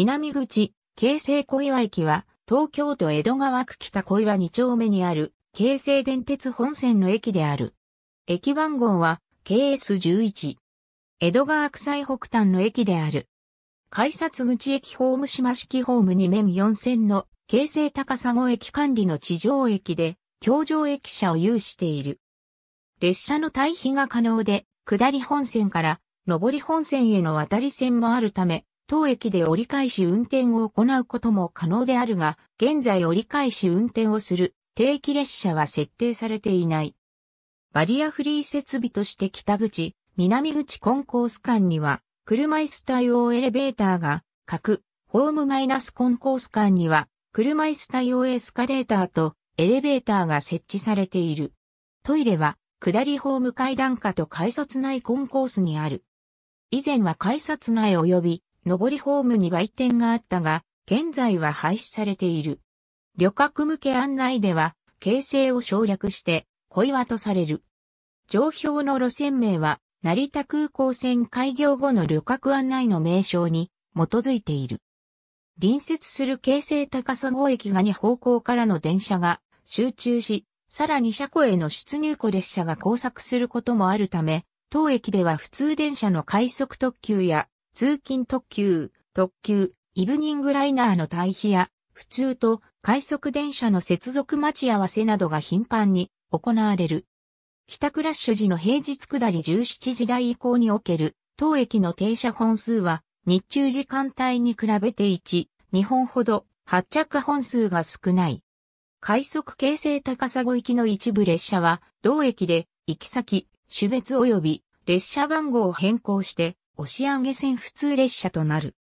南口、京成小岩駅は、東京都江戸川区北小岩2丁目にある、京成電鉄本線の駅である。駅番号は、KS11。江戸川区最北端の駅である。改札口駅ホーム島式ホーム2面4線の京成高砂駅管理の地上駅で、橋上駅舎を有している。列車の退避が可能で、下り本線から上り本線への渡り線もあるため、当駅で折り返し運転を行うことも可能であるが、現在折り返し運転をする定期列車は設定されていない。バリアフリー設備として北口、南口コンコース間には、車椅子対応エレベーターが、各、ホームマイナスコンコース間には、車椅子対応エスカレーターとエレベーターが設置されている。トイレは、下りホーム階段下と改札内コンコースにある。以前は改札内及び上りホームに売店があったが、現在は廃止されている。旅客向け案内では、形成を省略して、小岩とされる。上標の路線名は、成田空港線開業後の旅客案内の名称に基づいている。隣接する京成高砂駅が2方向からの電車が集中し、さらに車庫への出入庫列車が交錯することもあるため、当駅では普通電車の快速特急や通勤特急、特急、イブニングライナーの対比や普通と快速電車の接続待ち合わせなどが頻繁に行われる。北クラッシュ時の平日下り17時台以降における当駅の停車本数は日中時間帯に比べて1、2本ほど発着本数が少ない。快速京成高砂行きの一部列車は同駅で行き先、種別及び列車番号を変更して押上線普通列車となる。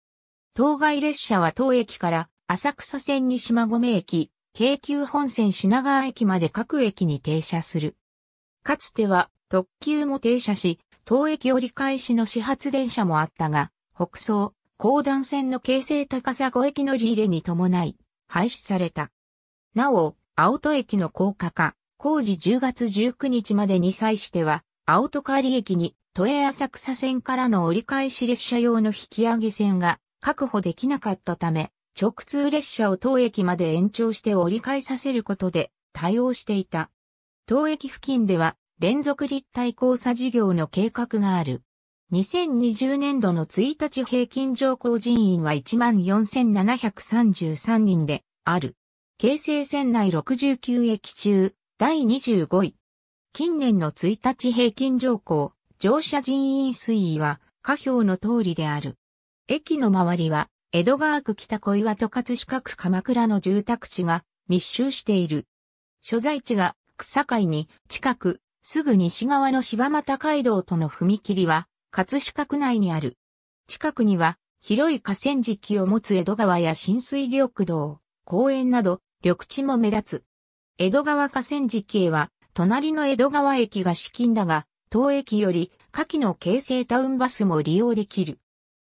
当該列車は当駅から浅草線に島込駅、京急本線品川駅まで各駅に停車する。かつては特急も停車し、当駅折り返しの始発電車もあったが、北総、高段線の京成高砂駅乗り入れに伴い、廃止された。なお、青戸駅の高架化、工事10月19日までに際しては、青戸帰り駅に都営浅草線からの折り返し列車用の引き上げ線が確保できなかったため、直通列車を当駅まで延長して折り返させることで対応していた。当駅付近では連続立体交差事業の計画がある。2020年度の1日平均乗降人員は14,733人である。京成線内69駅中第25位。近年の1日平均乗降、乗車人員推移は下表の通りである。駅の周りは江戸川区北小岩と葛飾区鎌倉の住宅地が密集している。所在地が草海に近く、すぐ西側の柴又街道との踏切は葛飾区内にある。近くには広い河川敷を持つ江戸川や浸水緑道、公園など緑地も目立つ。江戸川河川敷へは隣の江戸川駅が資金だが、当駅より下記の京成タウンバスも利用できる。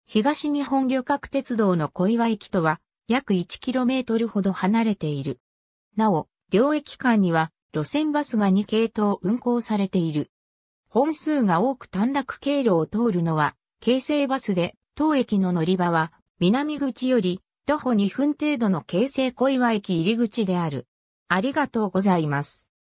東日本旅客鉄道の小岩駅とは約 1km ほど離れている。なお、両駅間には路線バスが2系統運行されている。本数が多く短絡経路を通るのは、京成バスで、当駅の乗り場は、南口より徒歩2分程度の京成小岩駅入り口である。ありがとうございます。